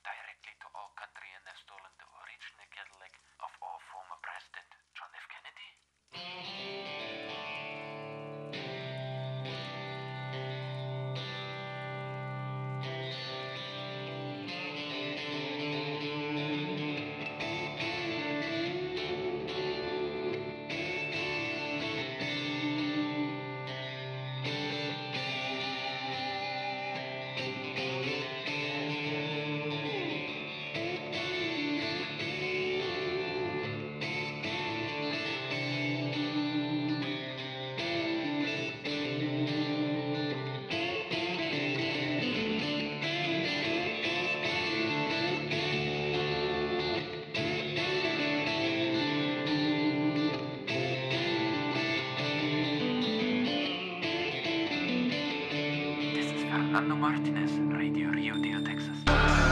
directly to all countries. Orlando Martinez, Radio Rio, de Texas.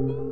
Walmart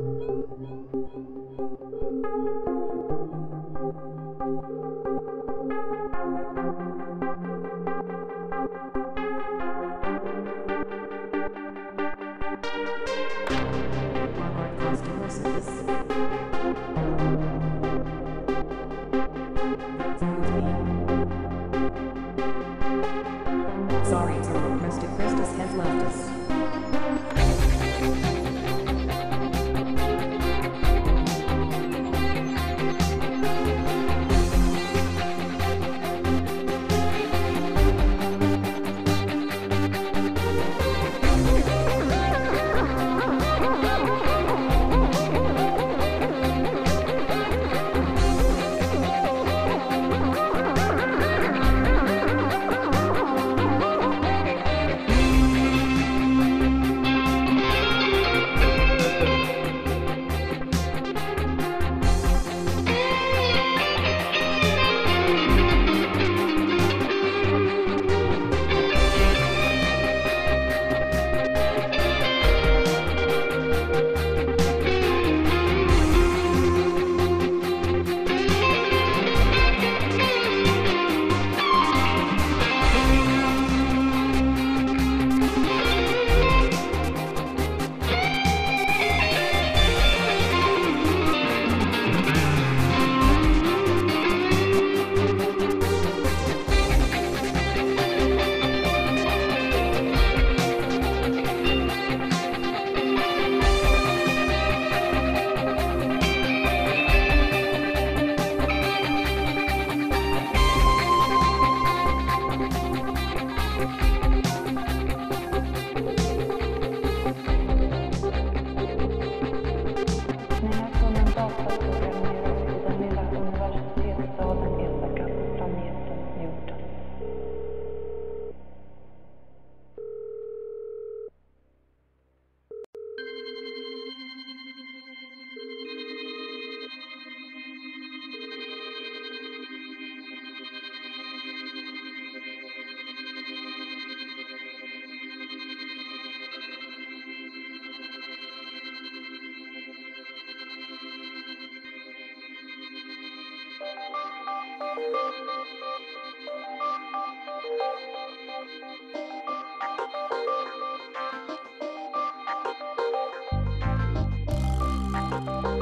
Bye.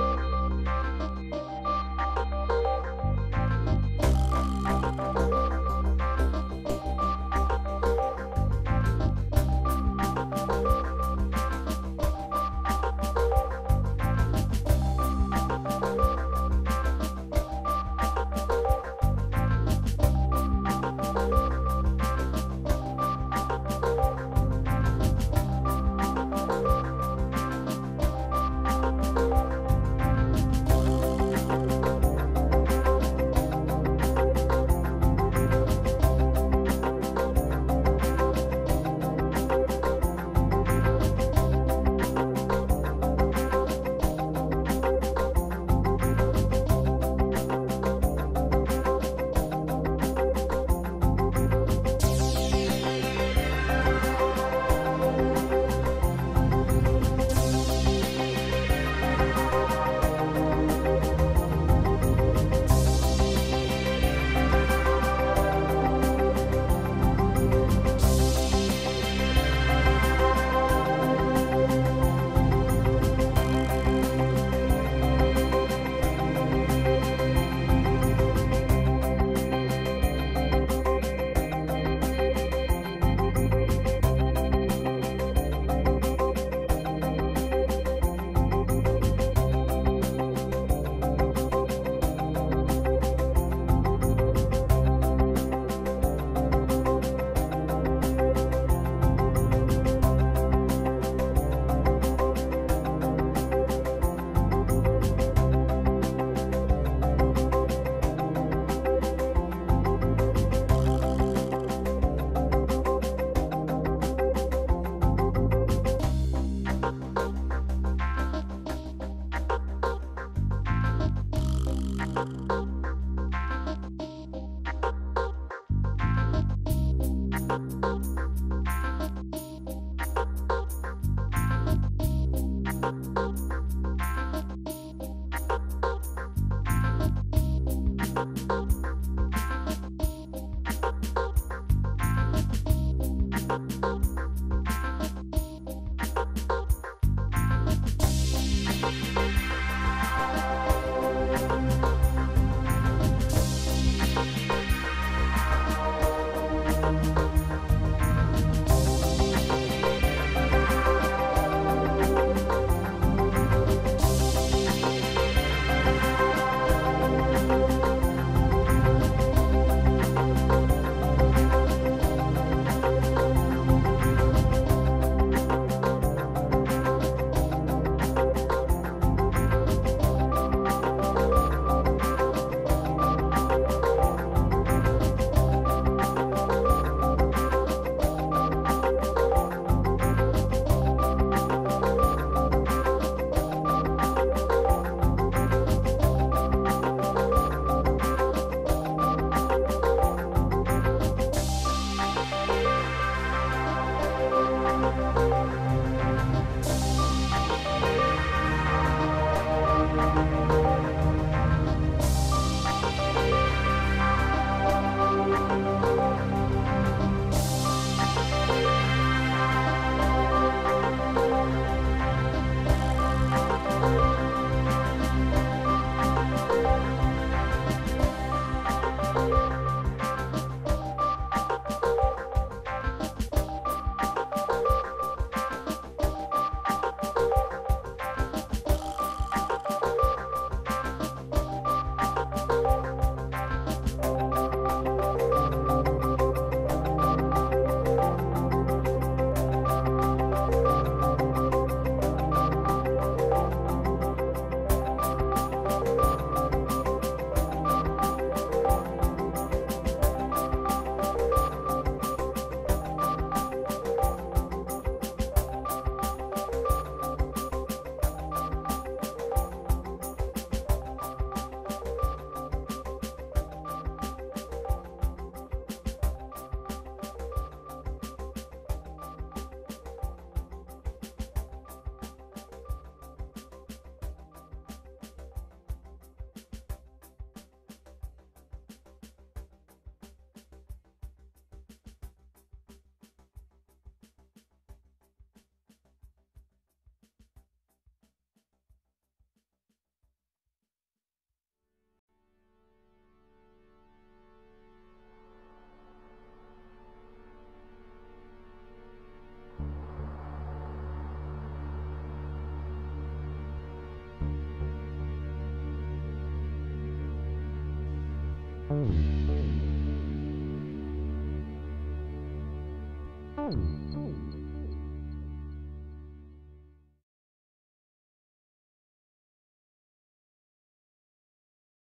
Mm-hmm.